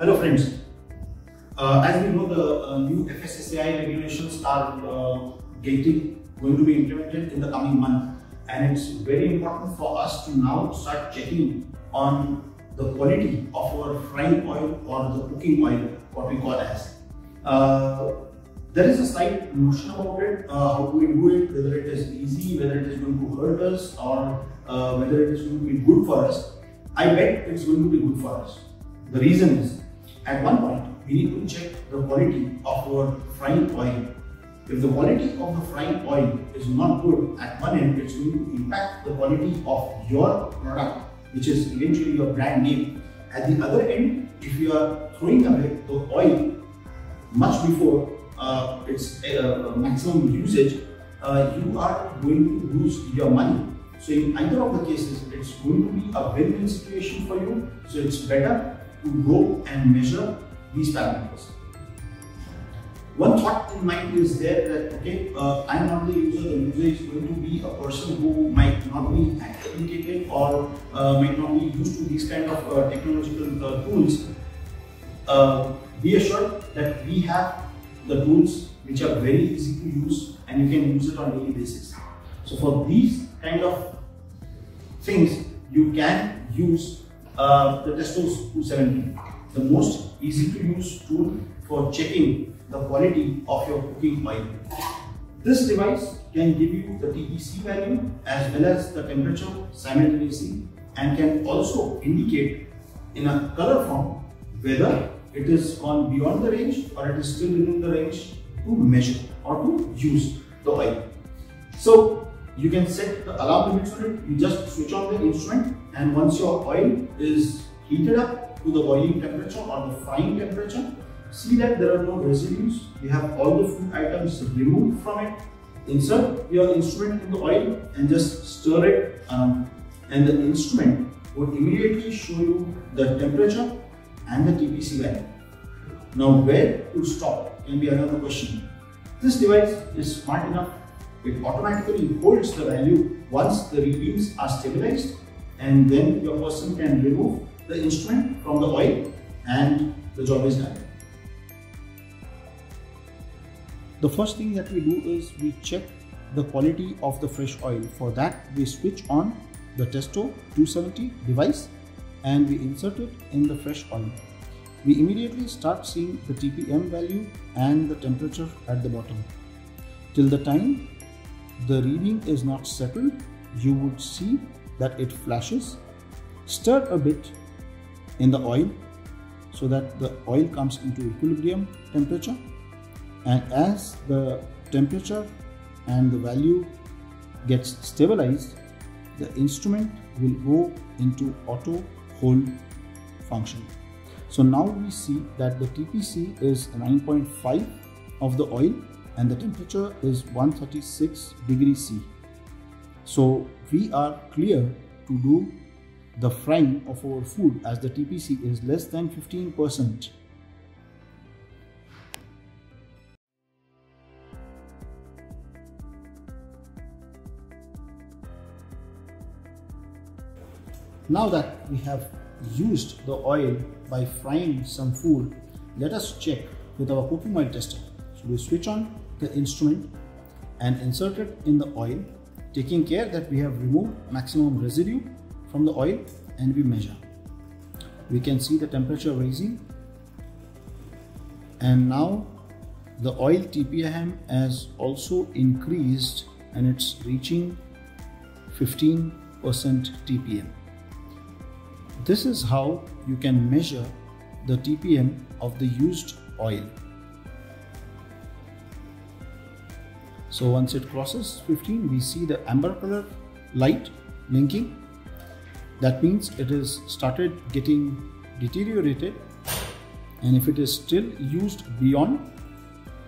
Hello friends. Uh, as we know, the uh, new FSSAI regulations are uh, getting going to be implemented in the coming month, and it's very important for us to now start checking on the quality of our frying oil or the cooking oil, what we call as. Uh, there is a slight notion about it, uh, how do we do it, whether it is easy, whether it is going to hurt us, or uh, whether it is going to be good for us. I bet it's going to be good for us. The reason is, at one point, we need to check the quality of our frying oil. If the quality of the frying oil is not good, at one end, it's going to impact the quality of your product, which is eventually your brand name. At the other end, if you are throwing away the oil much before uh, its uh, maximum usage, uh, you are going to lose your money. So in either of the cases, it's going to be a win-win situation for you. So it's better to go and measure these parameters. One thought in mind is there that okay, uh, I'm not the user. The user is going to be a person who might not be educated or uh, might not be used to these kind of uh, technological uh, tools. Uh, be assured that we have the tools which are very easy to use and you can use it on daily basis. So for these kind of things, you can use uh, the Testos 270, the most easy to use tool for checking the quality of your cooking oil. This device can give you the TPC value as well as the temperature simultaneously and can also indicate in a color form whether it is gone beyond the range or it is still within the range to measure or to use the oil. So you can set the alarm limits on it. You just switch on the instrument and once your oil is heated up to the boiling temperature or the frying temperature, see that there are no residues. You have all the food items removed from it. Insert your instrument in the oil and just stir it um, and the instrument would immediately show you the temperature and the TPC value. Now where to stop can be another question. This device is smart enough. It automatically holds the value once the readings are stabilized and then your person can remove the instrument from the oil and the job is done. The first thing that we do is we check the quality of the fresh oil. For that we switch on the Testo 270 device and we insert it in the fresh oil. We immediately start seeing the TPM value and the temperature at the bottom. Till the time the reading is not settled, you would see that it flashes. Stir a bit in the oil so that the oil comes into equilibrium temperature and as the temperature and the value gets stabilized the instrument will go into auto hold function. So now we see that the TPC is 9.5 of the oil and the temperature is 136 degrees C. So we are clear to do the frying of our food as the TPC is less than 15%. Now that we have used the oil by frying some food, let us check with our cooking oil tester. So we switch on the instrument and insert it in the oil, taking care that we have removed maximum residue from the oil and we measure. We can see the temperature rising and now the oil TPM has also increased and it's reaching 15% TPM. This is how you can measure the TPM of the used oil. So once it crosses 15, we see the amber color light blinking. That means it is started getting deteriorated and if it is still used beyond,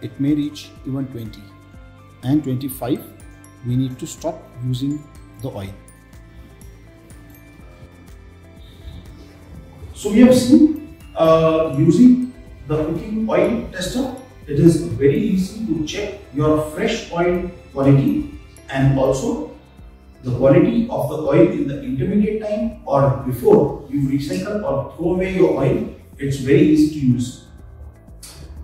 it may reach even 20 and 25, we need to stop using the oil. So we have seen uh, using the cooking oil tester. It is very easy to check your fresh oil quality and also the quality of the oil in the intermediate time or before you recycle or throw away your oil. It's very easy to use.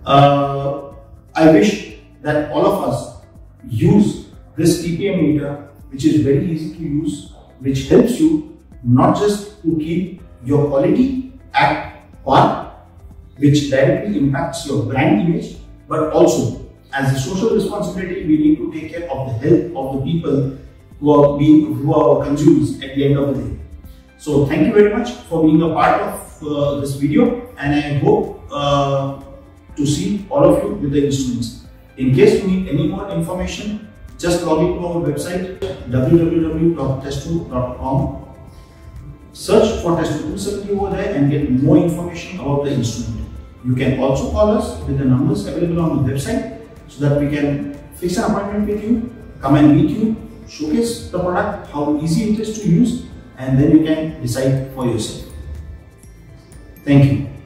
Uh, I wish that all of us use this TPM meter, which is very easy to use, which helps you not just to keep your quality at par, which directly impacts your brand image, but also as a social responsibility, we need to take care of the health of the people who are being who are consumers at the end of the day. So thank you very much for being a part of uh, this video, and I hope uh, to see all of you with the instruments. In case you need any more information, just log into our website www.testo.com Search for Testo 270 over there and get more information about the instrument. You can also call us with the numbers available on the website so that we can fix an appointment with you, come and meet you, showcase the product, how easy it is to use, and then you can decide for yourself. Thank you.